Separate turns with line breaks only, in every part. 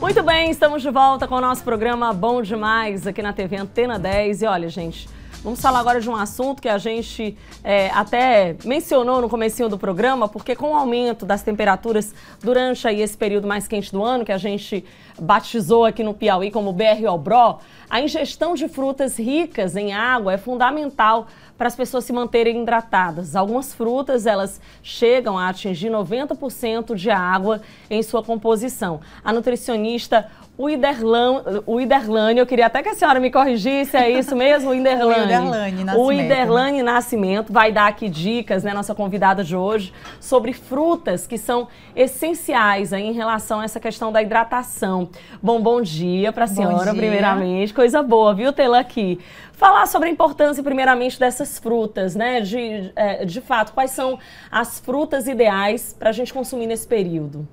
Muito bem, estamos de volta com o nosso programa Bom Demais aqui na TV Antena 10. E olha, gente, vamos falar agora de um assunto que a gente é, até mencionou no comecinho do programa, porque com o aumento das temperaturas durante aí esse período mais quente do ano, que a gente batizou aqui no Piauí como BR-Obró, a ingestão de frutas ricas em água é fundamental para as pessoas se manterem hidratadas. Algumas frutas, elas chegam a atingir 90% de água em sua composição. A nutricionista o Iderlan, o Iderlane, eu queria até que a senhora me corrigisse, é isso mesmo, o Iderlane? o Iderlane Nascimento. O Iderlane Nascimento vai dar aqui dicas, né, nossa convidada de hoje, sobre frutas que são essenciais aí em relação a essa questão da hidratação. Bom, bom dia para a senhora, primeiramente, coisa boa, viu, tê-la aqui. Falar sobre a importância, primeiramente, dessas frutas, né, de, é, de fato, quais são as frutas ideais para a gente consumir nesse período?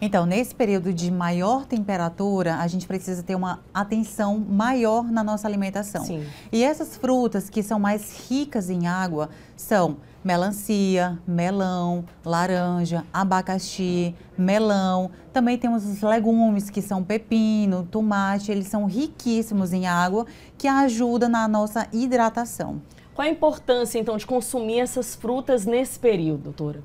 Então, nesse período de maior temperatura, a gente precisa ter uma atenção maior na nossa alimentação. Sim. E essas frutas que são mais ricas em água são melancia, melão, laranja, abacaxi, melão. Também temos os legumes, que são pepino, tomate, eles são riquíssimos em água, que ajuda na nossa hidratação.
Qual a importância, então, de consumir essas frutas nesse período, doutora?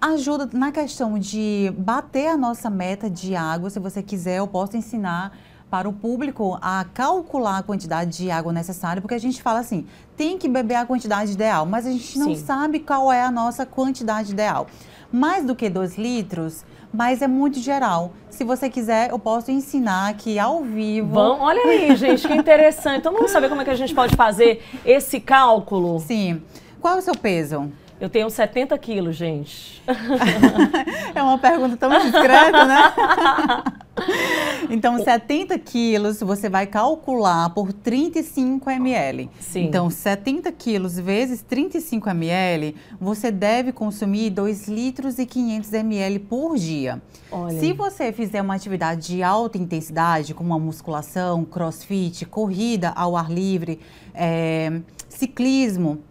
ajuda na questão de bater a nossa meta de água. Se você quiser, eu posso ensinar para o público a calcular a quantidade de água necessária, porque a gente fala assim, tem que beber a quantidade ideal, mas a gente não Sim. sabe qual é a nossa quantidade ideal. Mais do que 2 litros, mas é muito geral. Se você quiser, eu posso ensinar aqui ao vivo.
Bom, olha aí, gente, que interessante. Então vamos saber como é que a gente pode fazer esse cálculo.
Sim. Qual é o seu peso?
Eu tenho 70 quilos, gente.
é uma pergunta tão discreta, né? então, 70 quilos você vai calcular por 35 ml. Sim. Então, 70 quilos vezes 35 ml, você deve consumir 2 litros e 500 ml por dia. Olha. Se você fizer uma atividade de alta intensidade, como uma musculação, crossfit, corrida ao ar livre, é, ciclismo,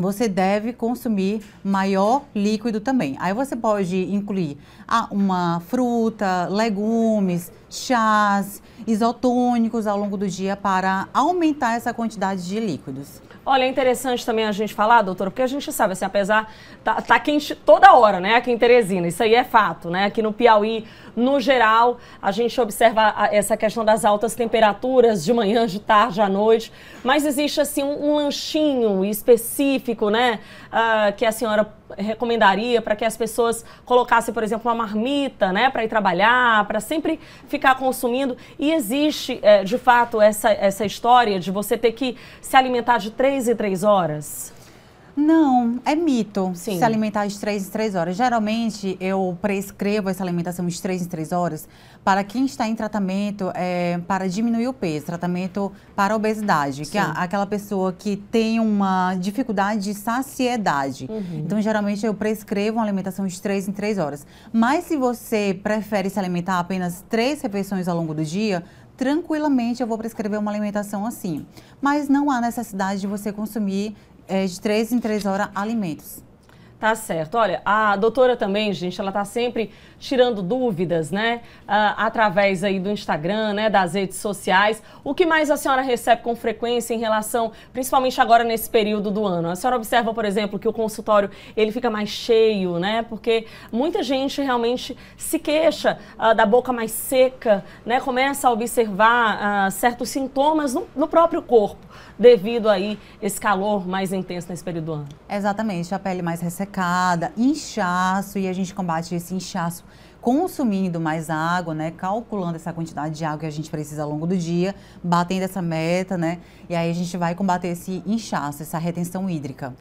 você deve consumir maior líquido também. Aí você pode incluir ah, uma fruta, legumes, chás, isotônicos ao longo do dia para aumentar essa quantidade de líquidos.
Olha, é interessante também a gente falar, doutora, porque a gente sabe, assim, apesar, tá, tá quente toda hora, né, aqui em Teresina, isso aí é fato, né, aqui no Piauí, no geral, a gente observa essa questão das altas temperaturas de manhã, de tarde, à noite, mas existe, assim, um, um lanchinho específico, né, uh, que a senhora recomendaria para que as pessoas colocassem, por exemplo, uma marmita, né, para ir trabalhar, para sempre ficar consumindo. E existe, é, de fato, essa, essa história de você ter que se alimentar de três em três horas?
Não, é mito Sim. se alimentar de 3 em 3 horas. Geralmente eu prescrevo essa alimentação de 3 em 3 horas para quem está em tratamento é, para diminuir o peso, tratamento para obesidade, Sim. que é aquela pessoa que tem uma dificuldade de saciedade. Uhum. Então, geralmente eu prescrevo uma alimentação de 3 em 3 horas. Mas se você prefere se alimentar apenas 3 refeições ao longo do dia, tranquilamente eu vou prescrever uma alimentação assim. Mas não há necessidade de você consumir é, de três em três horas alimentos.
Tá certo. Olha, a doutora também, gente, ela tá sempre tirando dúvidas, né? Uh, através aí do Instagram, né? Das redes sociais. O que mais a senhora recebe com frequência em relação, principalmente agora nesse período do ano? A senhora observa, por exemplo, que o consultório ele fica mais cheio, né? Porque muita gente realmente se queixa uh, da boca mais seca, né? Começa a observar uh, certos sintomas no, no próprio corpo devido aí esse calor mais intenso nesse período do ano.
Exatamente, a pele mais ressecada, inchaço e a gente combate esse inchaço consumindo mais água, né, calculando essa quantidade de água que a gente precisa ao longo do dia, batendo essa meta, né, e aí a gente vai combater esse inchaço, essa retenção hídrica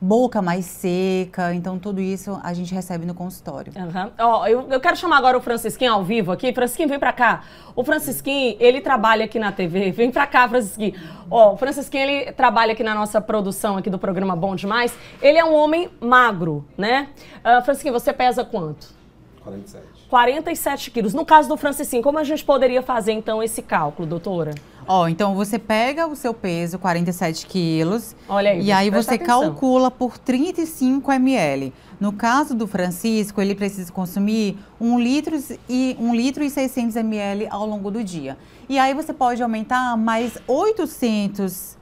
boca mais seca. Então, tudo isso a gente recebe no consultório.
Uhum. Oh, eu, eu quero chamar agora o Francisquinho ao vivo aqui. Francisquinho, vem pra cá. O Francisquinho, ele trabalha aqui na TV. Vem pra cá, Francisquinho. Ó, oh, o Francisquinho, ele trabalha aqui na nossa produção aqui do programa Bom Demais. Ele é um homem magro, né? Uh, Francisquinho, você pesa quanto?
47.
47 quilos. No caso do Francisquinho, como a gente poderia fazer, então, esse cálculo, doutora?
Ó, então você pega o seu peso, 47 quilos.
Olha aí.
E aí você atenção. calcula por 35 ml. No caso do Francisco, ele precisa consumir 1 litro e 1 litro e 600 ml ao longo do dia. E aí você pode aumentar mais 800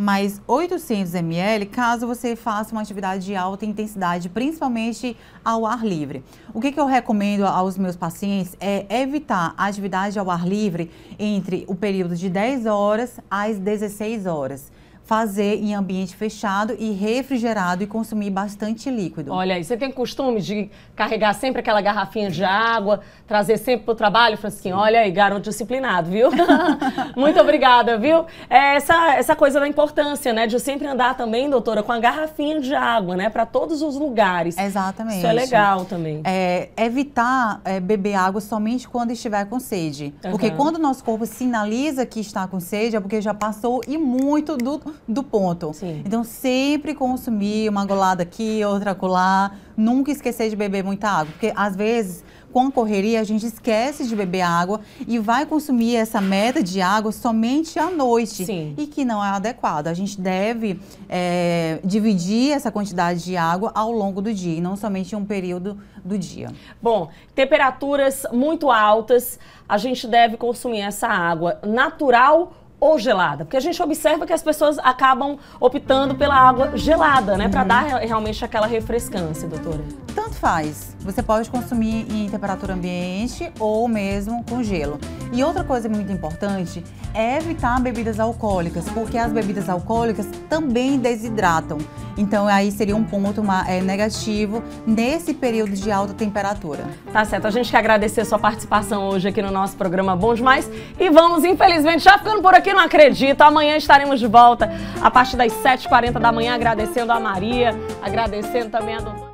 mais 800 ml caso você faça uma atividade de alta intensidade, principalmente ao ar livre. O que, que eu recomendo aos meus pacientes é evitar a atividade ao ar livre entre o período de 10 horas às 16 horas fazer em ambiente fechado e refrigerado e consumir bastante líquido.
Olha aí, você tem costume de carregar sempre aquela garrafinha de água, trazer sempre para o trabalho, Francisquinho? Olha aí, garoto disciplinado, viu? Muito obrigada, viu? É essa, essa coisa da importância, né, de sempre andar também, doutora, com a garrafinha de água, né, para todos os lugares.
Exatamente.
Isso é legal também.
É, evitar é, beber água somente quando estiver com sede. Uhum. Porque quando o nosso corpo sinaliza que está com sede, é porque já passou e muito do, do ponto. Sim. Então, sempre consumir uma golada aqui, outra colar. Nunca esquecer de beber muita água. Porque, às vezes, com a correria, a gente esquece de beber água e vai consumir essa meta de água somente à noite. Sim. E que não é adequado. A gente deve é, dividir essa quantidade de água ao longo do dia, e não somente em um período do dia.
Bom, temperaturas muito altas, a gente deve consumir essa água natural ou gelada? Porque a gente observa que as pessoas acabam optando pela água gelada, né? Uhum. Para dar realmente aquela refrescância, doutora.
Tanto faz. Você pode consumir em temperatura ambiente ou mesmo com gelo. E outra coisa muito importante é evitar bebidas alcoólicas, porque as bebidas alcoólicas também desidratam. Então aí seria um ponto é, negativo nesse período de alta temperatura.
Tá certo. A gente quer agradecer a sua participação hoje aqui no nosso programa Bom Demais. E vamos, infelizmente, já ficando por aqui, não acredito. Amanhã estaremos de volta a partir das 7h40 da manhã, agradecendo a Maria, agradecendo também a doutora.